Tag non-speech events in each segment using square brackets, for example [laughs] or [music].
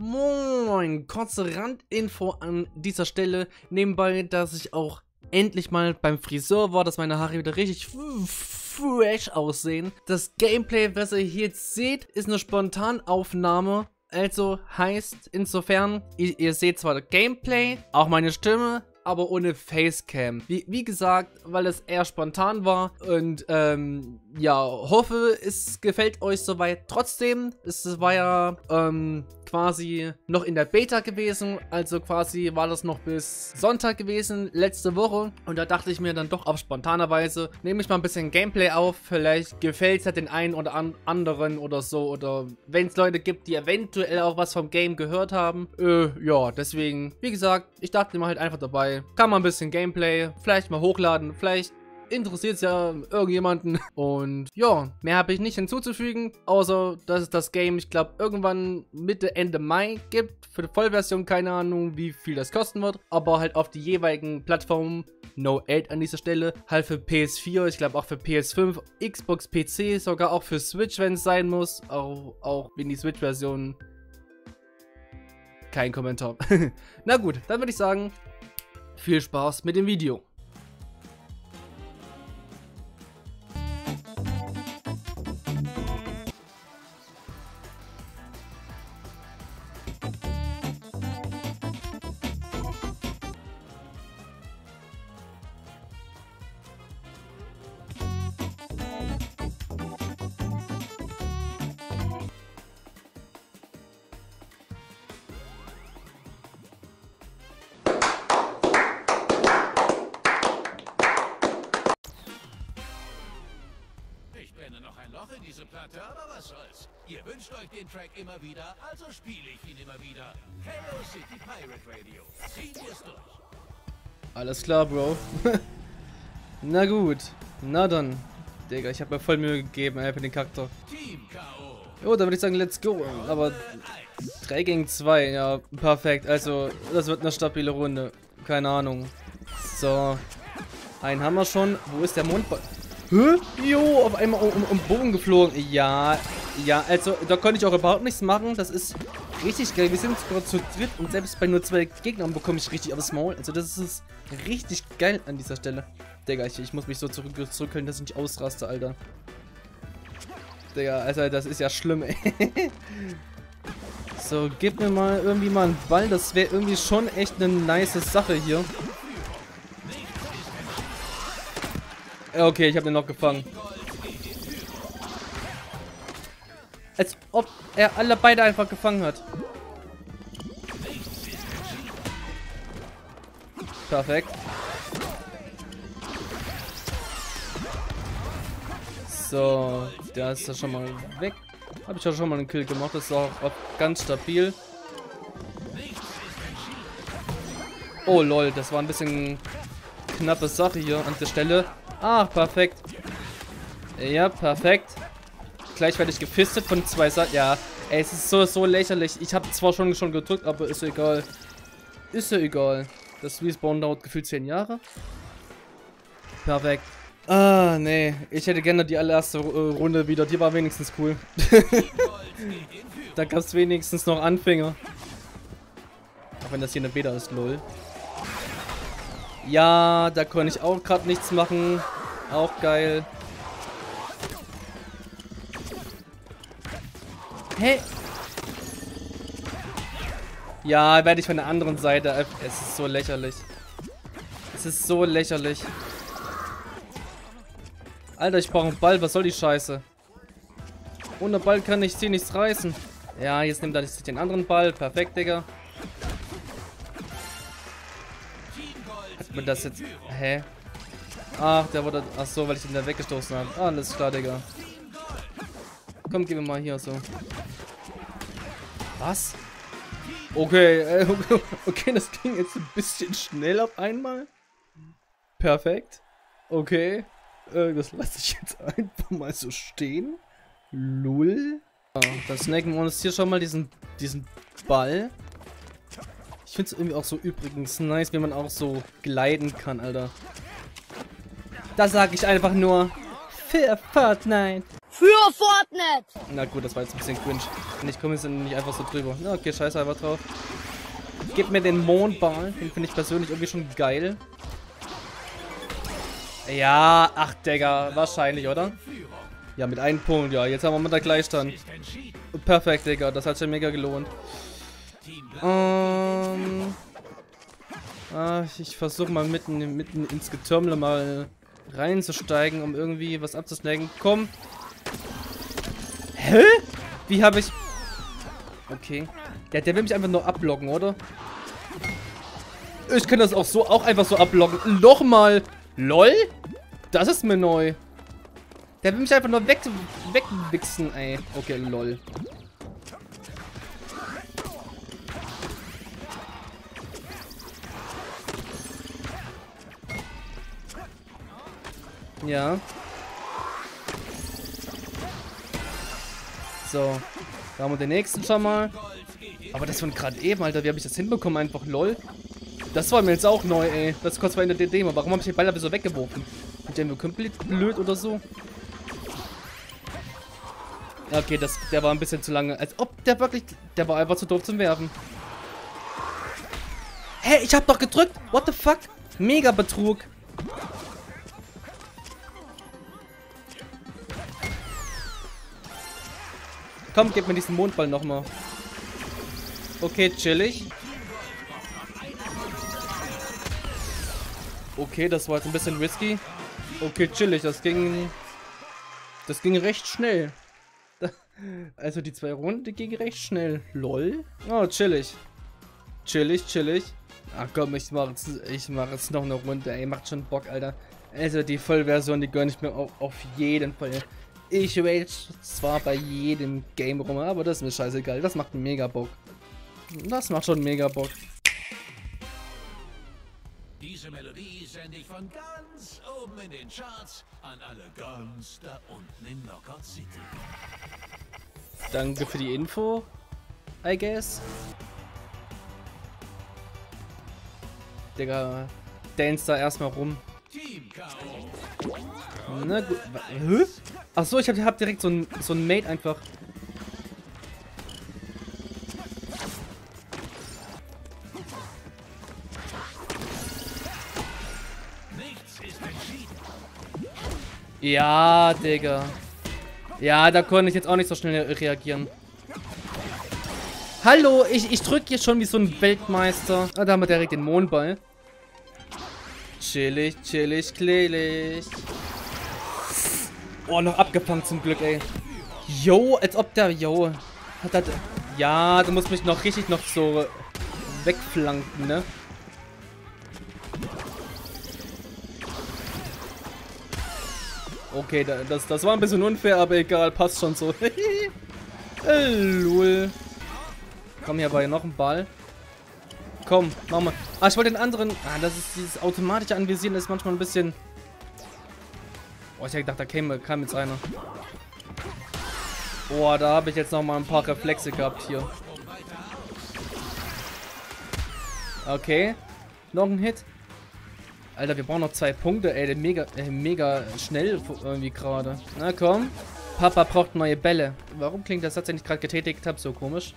Moin, kurze Randinfo an dieser Stelle. Nebenbei, dass ich auch endlich mal beim Friseur war, dass meine Haare wieder richtig fresh aussehen. Das Gameplay, was ihr hier jetzt seht, ist eine Spontanaufnahme. Also heißt insofern, ihr, ihr seht zwar das Gameplay, auch meine Stimme, aber ohne Facecam. Wie, wie gesagt, weil es eher spontan war und ähm, ja, hoffe, es gefällt euch soweit trotzdem. Es war ja ähm, quasi noch in der Beta gewesen, also quasi war das noch bis Sonntag gewesen, letzte Woche. Und da dachte ich mir dann doch auf spontanerweise, nehme ich mal ein bisschen Gameplay auf, vielleicht gefällt es ja den einen oder an anderen oder so. Oder wenn es Leute gibt, die eventuell auch was vom Game gehört haben. Äh, ja, deswegen, wie gesagt, ich dachte mir halt einfach dabei, kann man ein bisschen Gameplay, vielleicht mal hochladen, vielleicht interessiert es ja irgendjemanden. Und ja, mehr habe ich nicht hinzuzufügen, außer dass es das Game, ich glaube, irgendwann Mitte, Ende Mai gibt. Für die Vollversion keine Ahnung, wie viel das kosten wird. Aber halt auf die jeweiligen Plattformen, no 8 an dieser Stelle, halt für PS4, ich glaube auch für PS5, Xbox, PC, sogar auch für Switch, wenn es sein muss. Auch, auch wenn die Switch-Version kein Kommentar. [laughs] Na gut, dann würde ich sagen, viel Spaß mit dem Video. Thank you. In diese Platte, aber was soll's. Ihr wünscht euch den Track immer wieder, also spiele ich ihn immer wieder. Chaos City Pirate Radio. Ziehen wir's durch. Alles klar, Bro. [laughs] Na gut. Na dann. Digga, ich habe mir voll Mühe gegeben, ey, für den Charakter. Team K.O. Jo, dann würde ich sagen, let's go. Aber 3 gegen 2, ja, perfekt. Also, das wird eine stabile Runde. Keine Ahnung. So. Einen haben wir schon. Wo ist der Mondball? Hä? Jo, auf einmal um, um, um Bogen geflogen. Ja, ja, also da konnte ich auch überhaupt nichts machen. Das ist richtig geil. Wir sind sogar zu dritt und selbst bei nur zwei Gegnern bekomme ich richtig aufs Maul. Also das ist richtig geil an dieser Stelle. Digga, ich, ich muss mich so zurück, zurückhalten, dass ich nicht ausraste, Alter. Digga, also das ist ja schlimm, ey. [laughs] So, gib mir mal irgendwie mal einen Ball. Das wäre irgendwie schon echt eine nice Sache hier. Okay, ich habe den noch gefangen. Als ob er alle beide einfach gefangen hat. Perfekt. So, da ist er schon mal weg. Habe ich auch schon mal einen Kill gemacht. Das ist auch ganz stabil. Oh lol, das war ein bisschen knappe Sache hier an der Stelle. Ah, perfekt. Ja, perfekt. Gleich werde ich gefistet von zwei Seiten. Ja, ey, es ist so, so lächerlich. Ich habe zwar schon, schon gedrückt, aber ist egal. Ist ja egal. Das Respawn dauert gefühlt 10 Jahre. Perfekt. Ah, nee. Ich hätte gerne die allererste äh, Runde wieder. Die war wenigstens cool. [laughs] da gab es wenigstens noch Anfänger. Auch wenn das hier eine Beta ist, lol. Ja, da konnte ich auch gerade nichts machen. Auch geil. Hey. Ja, werde ich von der anderen Seite. Es ist so lächerlich. Es ist so lächerlich. Alter, ich brauche einen Ball. Was soll die Scheiße? Ohne Ball kann ich hier nichts reißen. Ja, jetzt nimmt er den anderen Ball. Perfekt, Digga. Man das jetzt... Hä? Ach, der wurde... Ach so, weil ich ihn da weggestoßen habe. Ah, alles klar, Digga. Komm, gehen wir mal hier so. Was? Okay, äh, [laughs] okay, das ging jetzt ein bisschen schnell auf einmal. Perfekt. Okay. Äh, das lasse ich jetzt [laughs] einfach mal so stehen. Lull. Ja, dann snacken wir uns hier schon mal diesen, diesen Ball. Ich finde es irgendwie auch so übrigens nice, wenn man auch so gleiten kann, Alter. Da sage ich einfach nur für Fortnite. Für Fortnite! Na gut, das war jetzt ein bisschen cringe. Und ich komme jetzt nicht einfach so drüber. Na, okay, scheiße einfach drauf. Gib mir den Mondball. Den finde ich persönlich irgendwie schon geil. Ja, ach, Digga. Wahrscheinlich, oder? Ja, mit einem Punkt, ja. Jetzt haben wir mal da Gleichstand. Perfekt, Digga. Das hat sich mega gelohnt. Ähm... Ah, ich versuche mal mitten, mitten ins Getürmle mal reinzusteigen, um irgendwie was abzusnacken. Komm. Hä? Wie habe ich... Okay. Ja, der will mich einfach nur abloggen, oder? Ich kann das auch so, auch einfach so abloggen. Nochmal. LOL? Das ist mir neu. Der will mich einfach nur weg, wegwichsen, ey. Okay, lol. Ja. So. Da haben wir den nächsten schon mal. Aber das von gerade eben, Alter. Wie habe ich das hinbekommen? Einfach lol. Das war mir jetzt auch neu, ey. Das kurz war in der Demo. Warum habe ich den Ball aber so weggeworfen? Ist der nur komplett blöd oder so? Okay, das, der war ein bisschen zu lange. Als ob der wirklich... Der war einfach zu doof zum Werfen. Hä, hey, ich hab doch gedrückt. What the fuck? Mega Betrug. Komm, gib mir diesen Mondball nochmal. Okay, chillig. Okay, das war jetzt ein bisschen risky. Okay, chillig. Das ging... Das ging recht schnell. [laughs] Also die zwei Runden, die ging recht schnell. LOL. Oh, chillig. Chillig, chillig. Ach komm, ich mach jetzt, ich mach jetzt noch eine Runde. Ey, macht schon Bock, Alter. Also die Vollversion, die gönne ich mir auf, auf jeden Fall. Ich rage zwar bei jedem Game rum, aber das ist mir scheißegal. Das macht mega Bock. Das macht schon mega Bock. Diese Melodie sende ich von ganz oben in den Charts an alle ganz da unten in Knockout City. Danke für die Info, I guess. Digga, dance da erstmal rum. Team Na gut. Hä? Achso, ich hab, hab direkt so ein, so ein Mate einfach. Ja, Digga. Ja, da konnte ich jetzt auch nicht so schnell reagieren. Hallo, ich, ich drücke hier schon wie so ein Weltmeister. Ah, da haben wir direkt den Mondball. Chillig, chillig, kläglich. Oh, noch abgefangen zum Glück, ey. Yo, als ob der, yo. Hat das, ja, du musst mich noch richtig noch so wegflanken, ne? Okay, das, das war ein bisschen unfair, aber egal, passt schon so. [laughs] äh, lul. Komm, hier war hier noch ein Ball. Komm, mach mal. Ah, ich wollte den anderen... Ah, das ist dieses automatische Anvisieren ist manchmal ein bisschen... Oh, ich hätte gedacht, da käme, kam jetzt einer. Boah, da habe ich jetzt noch mal ein paar Reflexe gehabt hier. Okay. Noch ein Hit. Alter, wir brauchen noch zwei Punkte, ey. Mega, äh, mega schnell irgendwie gerade. Na komm. Papa braucht neue Bälle. Warum klingt das, als ich gerade getätigt habe, so komisch?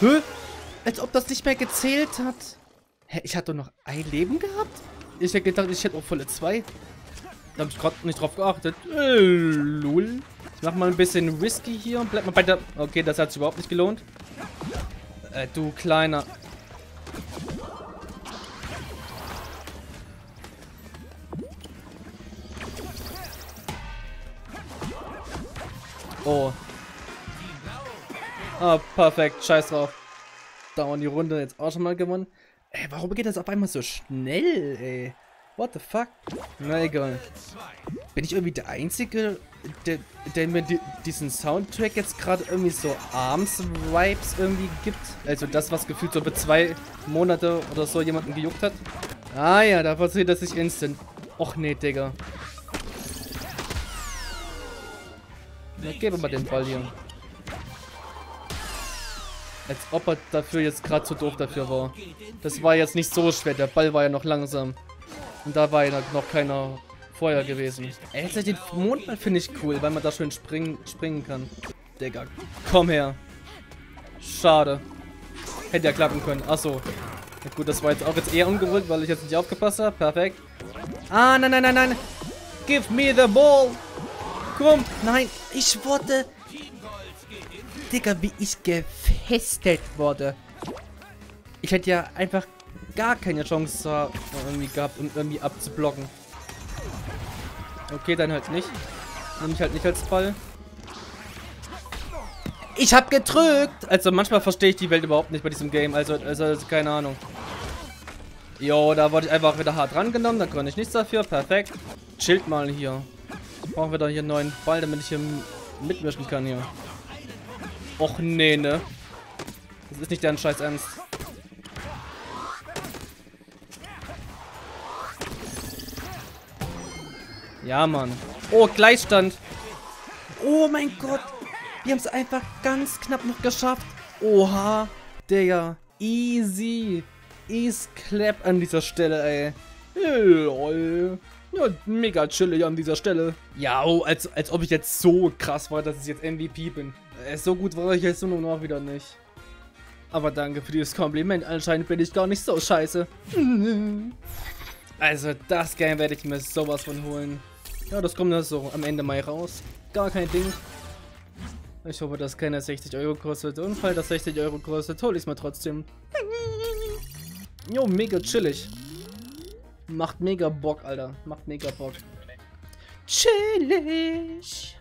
Hä? Als ob das nicht mehr gezählt hat. Hä, ich hatte doch noch ein Leben gehabt? Ich hätte gedacht, ich hätte auch volle zwei. Da habe ich gerade nicht drauf geachtet. Äh, lul. Ich mach mal ein bisschen Whisky hier und bleib mal bei der... Okay, das hat sich überhaupt nicht gelohnt. Äh, du kleiner... Oh. Ah, perfekt. Scheiß drauf. Dauern die Runde jetzt auch schon mal gewonnen. Ey, warum geht das auf einmal so schnell, ey? What the fuck? Na egal. Bin ich irgendwie der Einzige, der, der mir die, diesen Soundtrack jetzt gerade irgendwie so Arms-Vibes irgendwie gibt? Also das, was gefühlt so für zwei Monate oder so jemanden gejuckt hat? Ah ja, da passiert das sich instant. Och nee, Digga. Na, gib mal den Ball hier. Als ob er dafür jetzt gerade zu doof dafür war. Das war jetzt nicht so schwer, der Ball war ja noch langsam. Und da war ja noch keiner vorher gewesen. Jetzt den Mondball finde ich cool, weil man da schön springen, springen kann. Digga, komm her. Schade. Hätte ja klappen können. Achso. Ja, gut, das war jetzt auch jetzt eher ungewollt, weil ich jetzt nicht aufgepasst habe. Perfekt. Ah, nein, nein, nein, nein. Give me the ball. Komm. Nein, ich wurde... Digga, wie ich gefesselt wurde. Ich hätte ja einfach gar keine Chance irgendwie gehabt, um irgendwie abzublocken. Okay, dann halt nicht. Nehme ich halt nicht als Ball. Ich hab gedrückt! Also manchmal verstehe ich die Welt überhaupt nicht bei diesem Game. Also, also, also keine Ahnung. Jo, da wurde ich einfach wieder hart rangenommen. Da konnte ich nichts dafür. Perfekt. Chillt mal hier. Brauchen wir da hier einen neuen Ball, damit ich hier mitmischen kann hier. Och nee, ne? Das ist nicht dein Scheiß Ernst. Ja, Mann. Oh, Gleichstand. Oh mein Gott. Wir haben es einfach ganz knapp noch geschafft. Oha. Digga. Easy. Easy clap an dieser Stelle, ey. Lol. Ja, mega chillig an dieser Stelle. Ja, oh, als, als ob ich jetzt so krass war, dass ich jetzt MVP bin. Äh, so gut war ich jetzt nur noch wieder nicht. Aber danke für dieses Kompliment. Anscheinend bin ich gar nicht so scheiße. [laughs] Also, das Game werde ich mir sowas von holen. Ja, das kommt dann so am Ende mal raus. Gar kein Ding. Ich hoffe, dass keine 60 Euro kostet. Und falls das 60 Euro kostet, hole ich es mir trotzdem. Jo, mega chillig. Macht mega Bock, Alter. Macht mega Bock. Chillig.